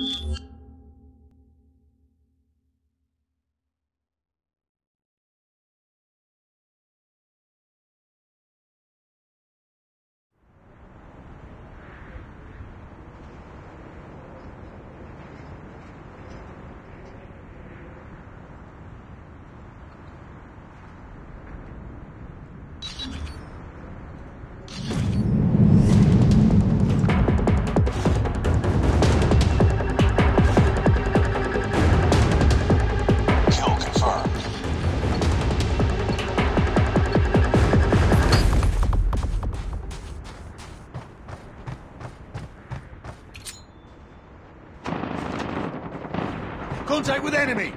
Kill confirmed. Contact with enemy!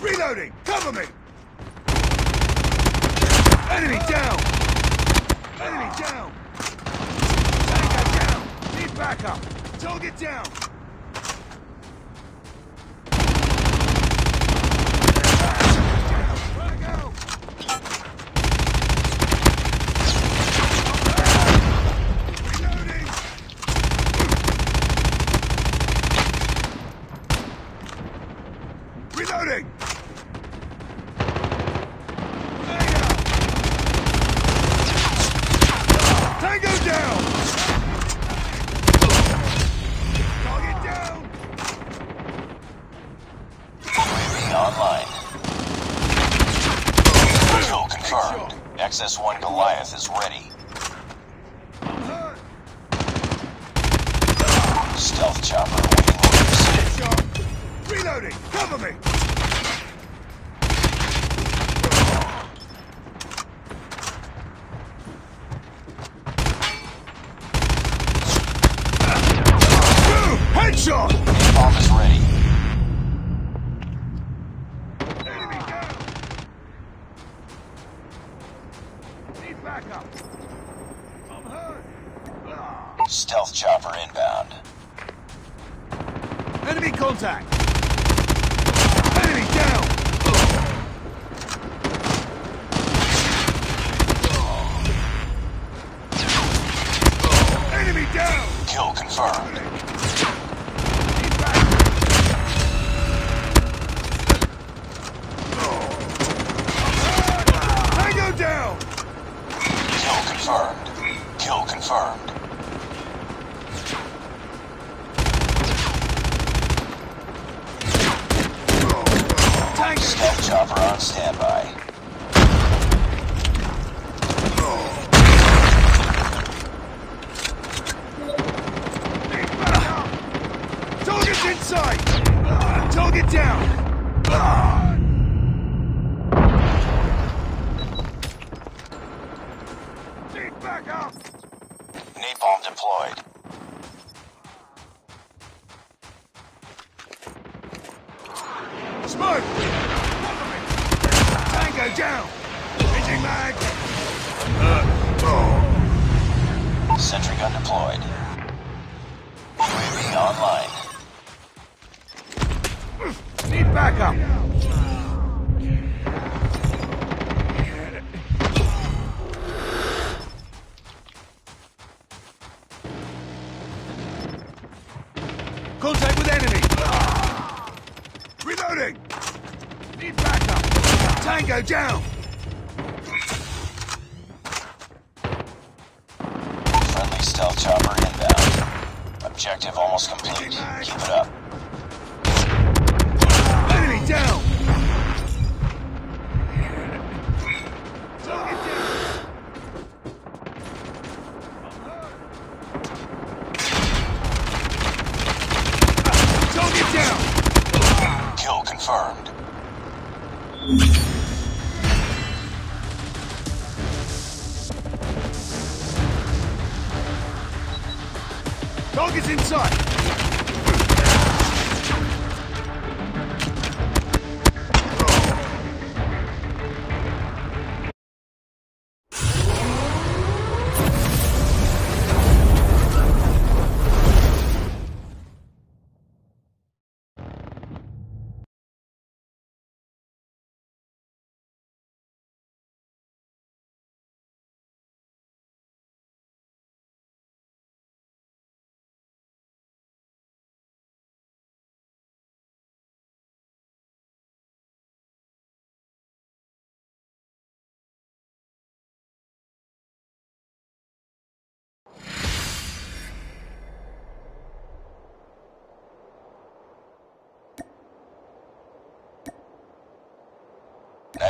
Reloading! Cover me! Enemy down! Enemy down! Tango down! Need backup! Target down! Reloading! Tango down! Target down! UAV online. Kill confirmed. XS-1 Goliath is ready. Stealth chopper awaiting orders. Reloading! Cover me! Stealth chopper inbound. Enemy contact! Enemy down! Enemy down! Kill confirmed. Need backup! Tango down! Kill confirmed. Kill confirmed. Tango! Stealth chopper on standby. Target's inside! Target down! Napalm deployed. Smoke! Tango down! Pitching mag! Sentry gun deployed. UAV online. Need backup! Need backup! Tango down! Friendly stealth chopper inbound. Objective almost complete. Keep it up. Enemy down! Target down! Kill confirmed. Target's inside!